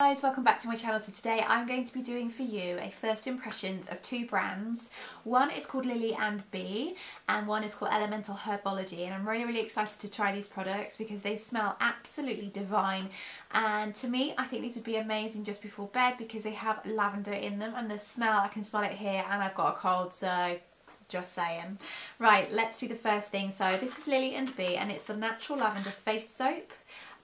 guys, welcome back to my channel. So today I'm going to be doing for you a first impressions of two brands. One is called Lily and Bee and one is called Elemental Herbology and I'm really really excited to try these products because they smell absolutely divine and to me I think these would be amazing just before bed because they have lavender in them and the smell, I can smell it here and I've got a cold so just saying. Right, let's do the first thing. So this is Lily and Bee and it's the Natural Lavender Face Soap.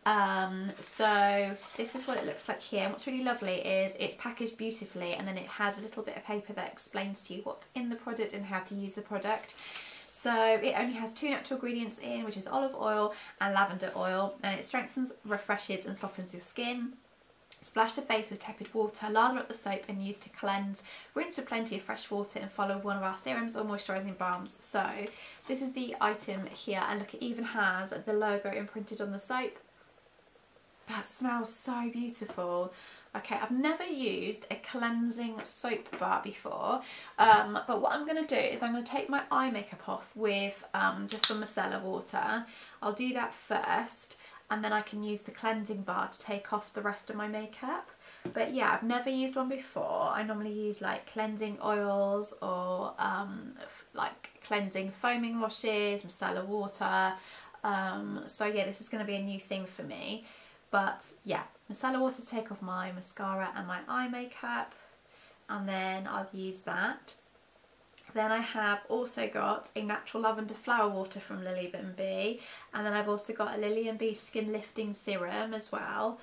Um, so this is what it looks like here. And what's really lovely is it's packaged beautifully and then it has a little bit of paper that explains to you what's in the product and how to use the product. So it only has two natural ingredients in, which is olive oil and lavender oil, and it strengthens, refreshes and softens your skin. Splash the face with tepid water, lather up the soap and use to cleanse. Rinse with plenty of fresh water and follow one of our serums or moisturising balms. So this is the item here and look it even has the logo imprinted on the soap that smells so beautiful. Okay, I've never used a cleansing soap bar before, um, but what I'm going to do is I'm going to take my eye makeup off with um, just some micellar water. I'll do that first, and then I can use the cleansing bar to take off the rest of my makeup. But yeah, I've never used one before. I normally use like cleansing oils or um, like cleansing foaming washes, micellar water. Um, so yeah, this is going to be a new thing for me. But yeah, micellar water to take off my mascara and my eye makeup and then I'll use that. Then I have also got a natural lavender flower water from Lily and Bee and then I've also got a Lily and Bee skin lifting serum as well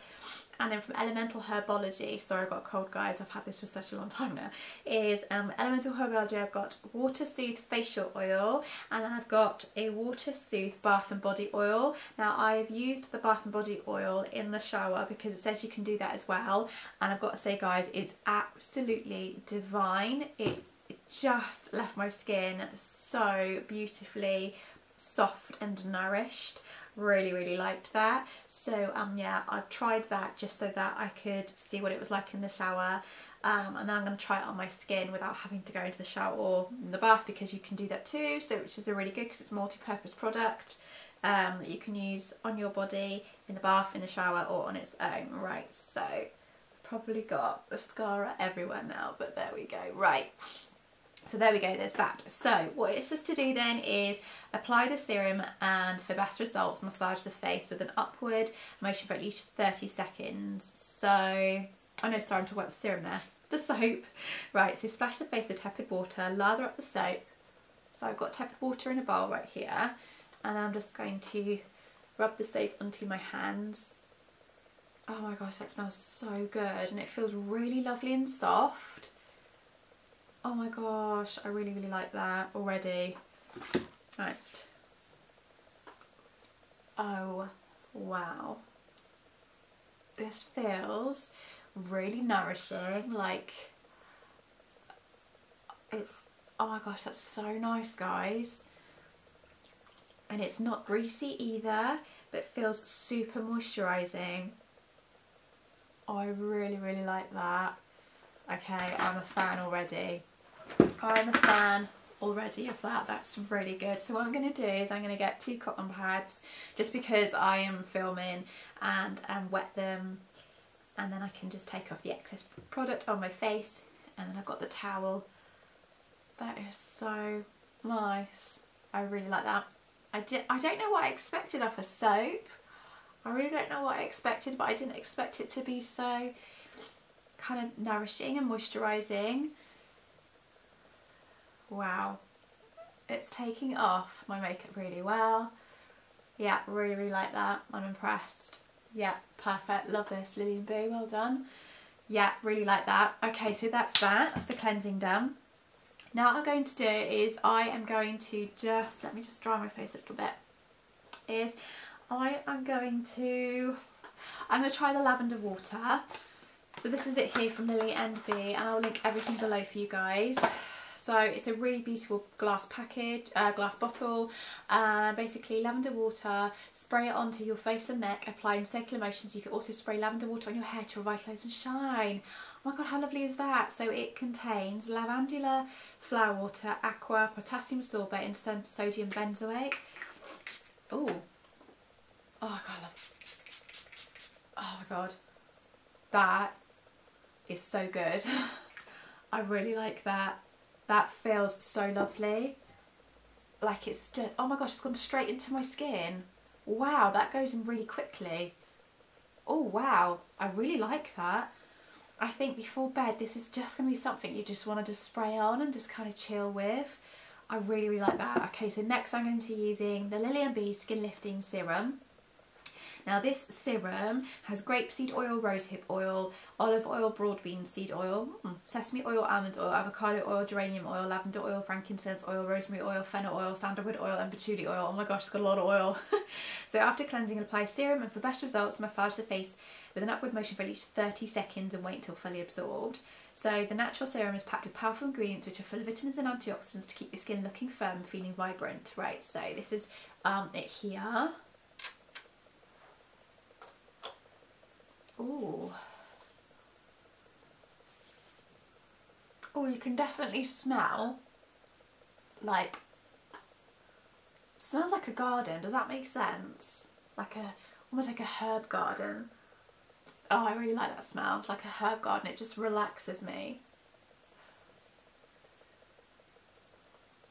and then from Elemental Herbology, sorry I've got a cold guys, I've had this for such a long time now, is um, Elemental Herbology, I've got Water Soothe Facial Oil and then I've got a Water Soothe Bath and Body Oil. Now I've used the Bath and Body Oil in the shower because it says you can do that as well and I've got to say guys, it's absolutely divine. It just left my skin so beautifully soft and nourished really really liked that. So um yeah I've tried that just so that I could see what it was like in the shower. Um, and then I'm going to try it on my skin without having to go into the shower or in the bath because you can do that too. So which is a really good because it's a multi-purpose product um, that you can use on your body in the bath in the shower or on its own. Right so probably got mascara everywhere now but there we go. Right so there we go, there's that. So what it says to do then is apply the serum and for best results massage the face with an upward motion for at least 30 seconds. So, oh no, sorry, I'm talking about the serum there. The soap. Right, so splash the face with tepid water, lather up the soap. So I've got tepid water in a bowl right here and I'm just going to rub the soap onto my hands. Oh my gosh, that smells so good and it feels really lovely and soft. Oh my gosh, I really, really like that already. Right. Oh, wow. This feels really nourishing, like, it's, oh my gosh, that's so nice, guys. And it's not greasy either, but feels super moisturising. I really, really like that. Okay, I'm a fan already. I'm a fan already of that. That's really good. So what I'm going to do is I'm going to get two cotton pads just because I am filming and um, wet them. And then I can just take off the excess product on my face. And then I've got the towel. That is so nice. I really like that. I did I don't know what I expected of a soap. I really don't know what I expected but I didn't expect it to be so kind of nourishing and moisturising Wow, it's taking off my makeup really well. Yeah, really, really like that. I'm impressed. Yeah, perfect. Love this. Lily and Bee, well done. Yeah, really like that. Okay, so that's that. That's the cleansing done. Now what I'm going to do is I am going to just, let me just dry my face a little bit, is I am going to, I'm going to try the lavender water. So this is it here from Lily and Bee and I'll link everything below for you guys. So it's a really beautiful glass package, uh, glass bottle, and basically lavender water, spray it onto your face and neck, apply in circular motions. You can also spray lavender water on your hair to revitalise and shine. Oh my god, how lovely is that? So it contains lavandula, flower water, aqua, potassium sorbate and sodium benzoate. Oh, oh god, oh my god. that is so good. I really like that. That feels so lovely. Like it's just, oh my gosh, it's gone straight into my skin. Wow, that goes in really quickly. Oh wow, I really like that. I think before bed this is just going to be something you just want to just spray on and just kind of chill with. I really, really like that. Okay, so next I'm going to be using the Lily & Bee Skin Lifting Serum. Now this serum has grapeseed oil, rosehip oil, olive oil, broad bean seed oil, mm, sesame oil, almond oil, avocado oil, geranium oil, lavender oil, frankincense oil, rosemary oil, fennel oil, sandalwood oil and patchouli oil. Oh my gosh, it's got a lot of oil. so after cleansing, apply serum and for best results, massage the face with an upward motion for at least 30 seconds and wait until fully absorbed. So the natural serum is packed with powerful ingredients which are full of vitamins and antioxidants to keep your skin looking firm feeling vibrant. Right, so this is um, it here. Ooh. Oh, you can definitely smell like smells like a garden. Does that make sense? Like a almost like a herb garden. Oh, I really like that smell. It's like a herb garden. It just relaxes me.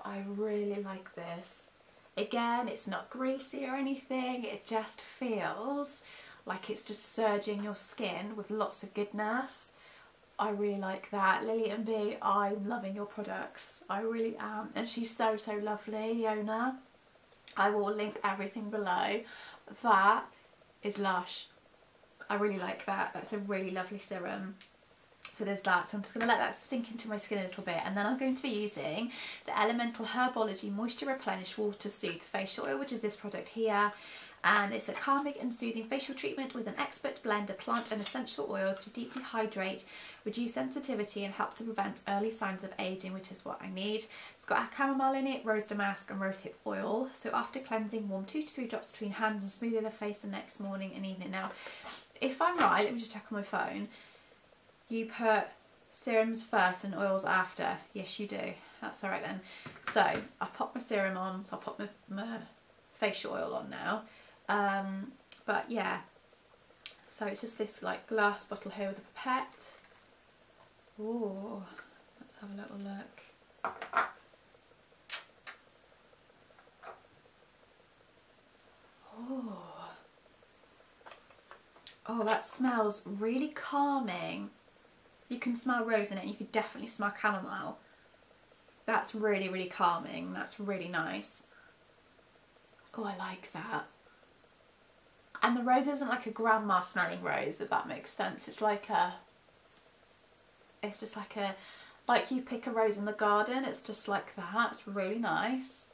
I really like this. Again, it's not greasy or anything. It just feels like it's just surging your skin with lots of goodness. I really like that. Lily and Bee, I'm loving your products. I really am. And she's so, so lovely, Yona. I will link everything below. That is Lush. I really like that. That's a really lovely serum. So there's that. So I'm just going to let that sink into my skin a little bit. And then I'm going to be using the Elemental Herbology Moisture Replenish Water Soothe Facial Oil, which is this product here and it's a calming and soothing facial treatment with an expert blend of plant and essential oils to deeply hydrate, reduce sensitivity and help to prevent early signs of aging, which is what I need. It's got chamomile in it, rose damask and rosehip oil. So after cleansing, warm two to three drops between hands and smoothing the face the next morning and evening. Now, if I'm right, let me just check on my phone. You put serums first and oils after. Yes, you do. That's all right then. So I've popped my serum on, so I'll pop my, my facial oil on now. Um, but yeah, so it's just this like glass bottle here with a pipette. Ooh, let's have a little look. Oh. Oh, that smells really calming. You can smell rose in it. You could definitely smell chamomile. That's really, really calming. That's really nice. Oh, I like that. And the rose isn't like a grandma smelling rose, if that makes sense. It's like a, it's just like a, like you pick a rose in the garden, it's just like that. It's really nice.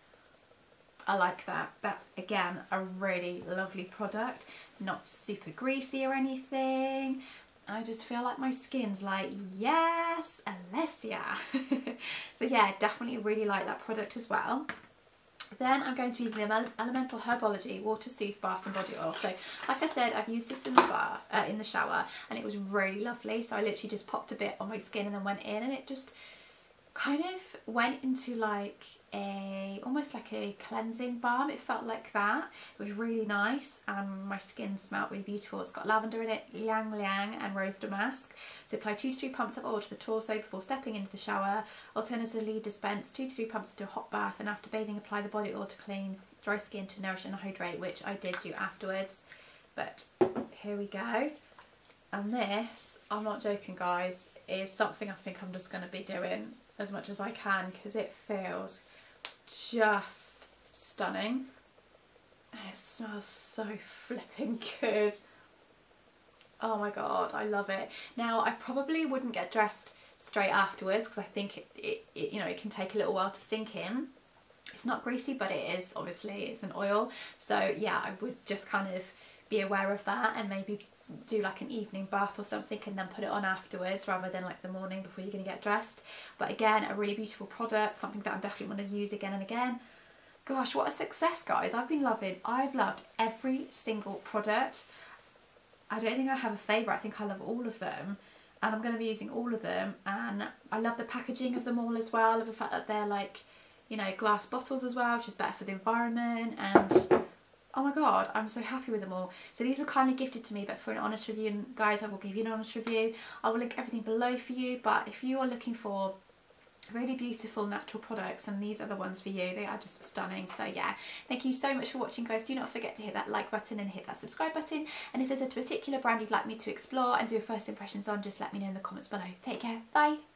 I like that. That's, again, a really lovely product. Not super greasy or anything. I just feel like my skin's like, yes, Alessia. so yeah, definitely really like that product as well. Then I'm going to be using the Elemental Herbology Water Soothe Bath and Body Oil. So like I said, I've used this in the bar, uh, in the shower and it was really lovely. So I literally just popped a bit on my skin and then went in and it just kind of went into like a almost like a cleansing balm. It felt like that. It was really nice and my skin smelled really beautiful. It's got lavender in it ylang ylang and rose damask. So apply two to three pumps of oil to the torso before stepping into the shower. Alternatively dispense two to three pumps into a hot bath and after bathing apply the body oil to clean dry skin to nourish and hydrate which I did do afterwards. But here we go. And this I'm not joking guys is something I think I'm just going to be doing as much as I can because it feels just stunning and it smells so flipping good. Oh my god, I love it. Now I probably wouldn't get dressed straight afterwards because I think it, it, it, you know, it can take a little while to sink in. It's not greasy, but it is obviously, it's an oil. So yeah, I would just kind of be aware of that and maybe do like an evening bath or something and then put it on afterwards rather than like the morning before you're going to get dressed. But again, a really beautiful product, something that I'm definitely want to use again and again. Gosh, what a success, guys. I've been loving, I've loved every single product. I don't think I have a favourite. I think I love all of them. And I'm going to be using all of them. And I love the packaging of them all as well. I love the fact that they're like, you know, glass bottles as well, which is better for the environment. And oh my god I'm so happy with them all. So these were kindly gifted to me but for an honest review and guys I will give you an honest review. I will link everything below for you but if you are looking for really beautiful natural products and these are the ones for you they are just stunning. So yeah thank you so much for watching guys. Do not forget to hit that like button and hit that subscribe button. And if there's a particular brand you'd like me to explore and do a first impressions on just let me know in the comments below. Take care. Bye